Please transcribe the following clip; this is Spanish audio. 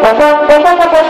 Gracias.